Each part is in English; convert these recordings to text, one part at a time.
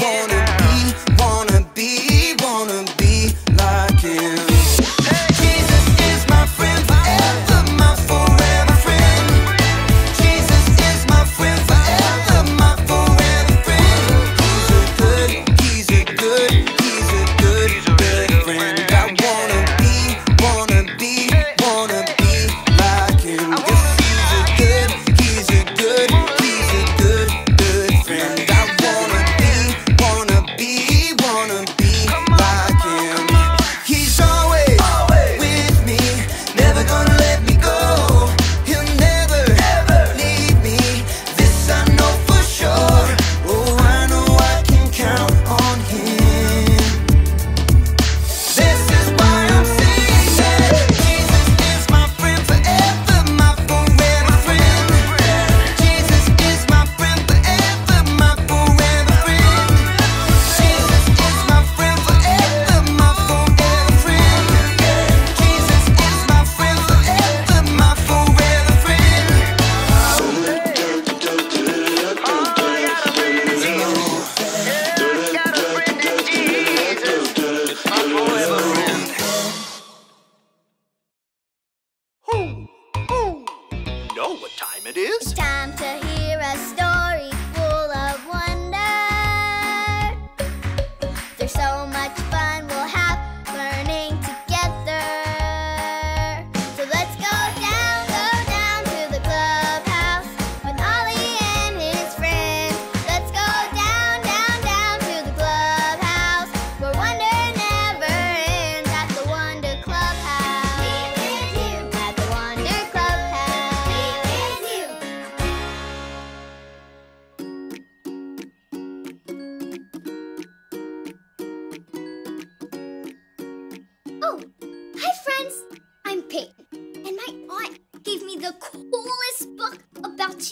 wanna be.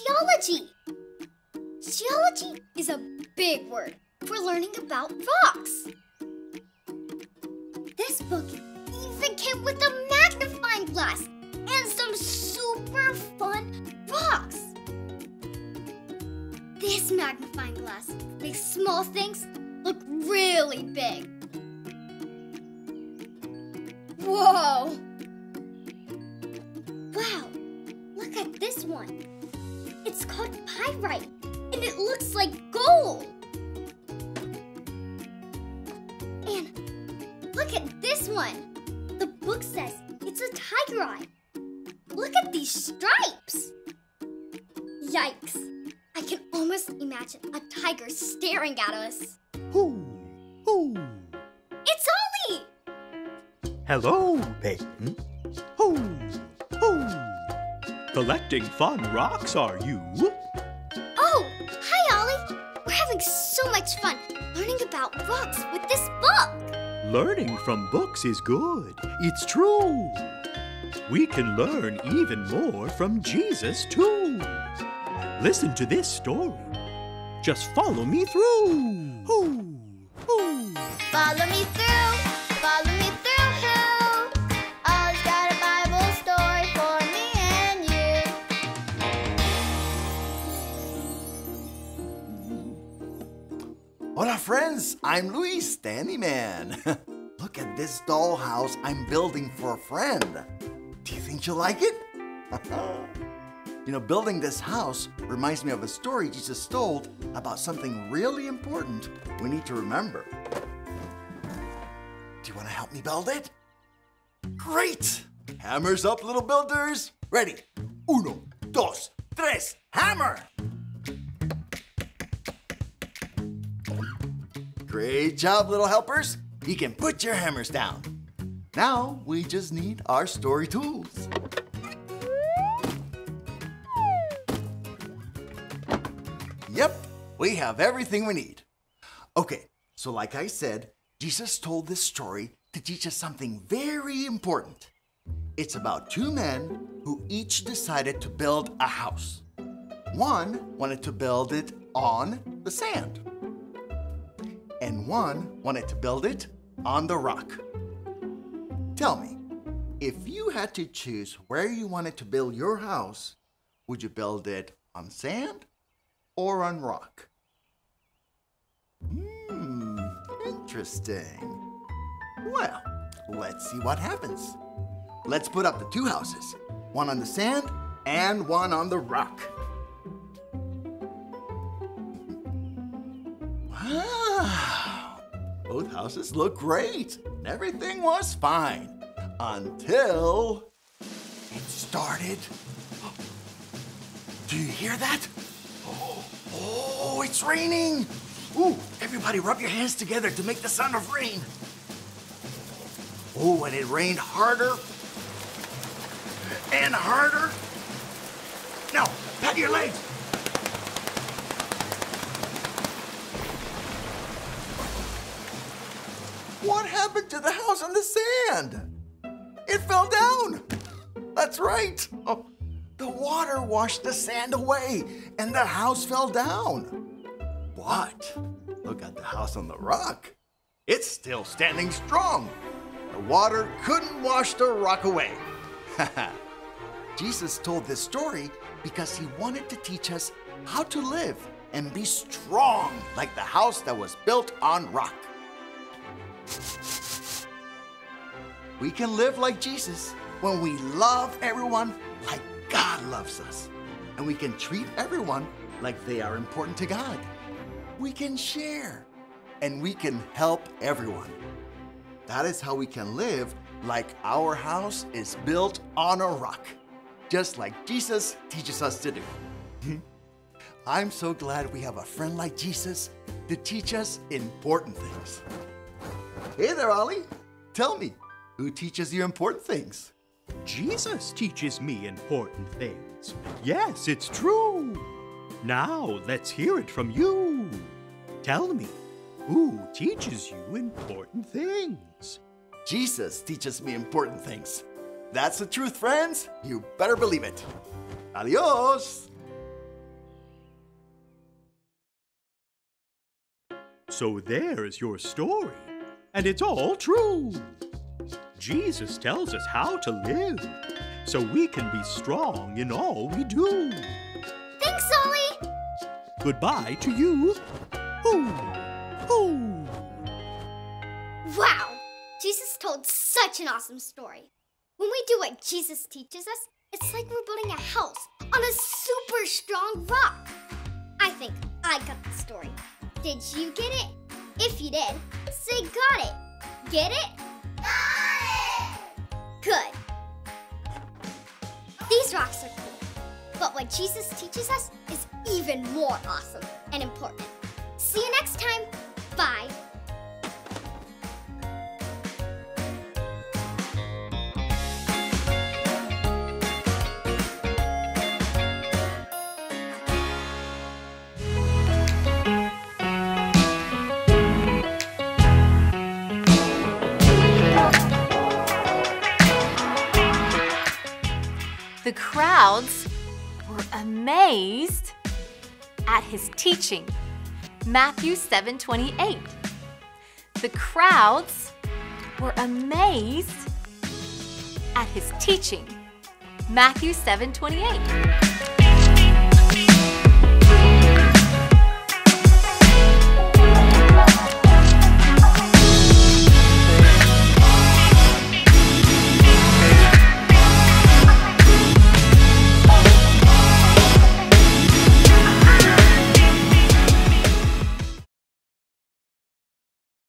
Geology. Geology is a big word for learning about rocks. This book even came with a magnifying glass and some super fun rocks. This magnifying glass makes small things look really big. Look at this one. The book says it's a tiger eye. Look at these stripes. Yikes. I can almost imagine a tiger staring at us. Hoo, hoo. It's Ollie! Hello, Peyton. Hoo, hoo. Collecting fun rocks, are you? Oh, hi, Ollie. We're having so much fun learning about rocks with. Learning from books is good. It's true. We can learn even more from Jesus, too. Listen to this story. Just follow me through. Hoo, hoo. Follow me through, follow me Hola, friends. I'm Luis, Danny Man. Look at this dollhouse I'm building for a friend. Do you think you'll like it? you know, building this house reminds me of a story Jesus told about something really important we need to remember. Do you want to help me build it? Great! Hammers up, little builders. Ready? Uno, dos, tres, hammer! Great job, little helpers. You can put your hammers down. Now we just need our story tools. Yep, we have everything we need. Okay, so like I said, Jesus told this story to teach us something very important. It's about two men who each decided to build a house. One wanted to build it on the sand and one wanted to build it on the rock. Tell me, if you had to choose where you wanted to build your house, would you build it on sand or on rock? Hmm, interesting. Well, let's see what happens. Let's put up the two houses one on the sand and one on the rock. Houses look great. Everything was fine until it started. Do you hear that? Oh, oh, it's raining. Ooh, everybody rub your hands together to make the sound of rain. Oh, and it rained harder and harder. Now, pat your legs. What happened to the house on the sand? It fell down. That's right. Oh, the water washed the sand away and the house fell down. But look at the house on the rock. It's still standing strong. The water couldn't wash the rock away. Jesus told this story because he wanted to teach us how to live and be strong like the house that was built on rock. We can live like Jesus when we love everyone like God loves us. And we can treat everyone like they are important to God. We can share and we can help everyone. That is how we can live like our house is built on a rock, just like Jesus teaches us to do. I'm so glad we have a friend like Jesus to teach us important things. Hey there, Ollie. Tell me, who teaches you important things? Jesus teaches me important things. Yes, it's true. Now let's hear it from you. Tell me, who teaches you important things? Jesus teaches me important things. That's the truth, friends. You better believe it. Adios. So there's your story, and it's all true. Jesus tells us how to live so we can be strong in all we do. Thanks, Ollie! Goodbye to you. Ooh, ooh. Wow! Jesus told such an awesome story. When we do what Jesus teaches us, it's like we're building a house on a super strong rock. I think I got the story. Did you get it? If you did, say. Get it? Got it! Good. These rocks are cool, but what Jesus teaches us is even more awesome and important. See you next time. Bye. Crowds were amazed at his teaching. Matthew 7:28. The crowds were amazed at his teaching. Matthew 7:28.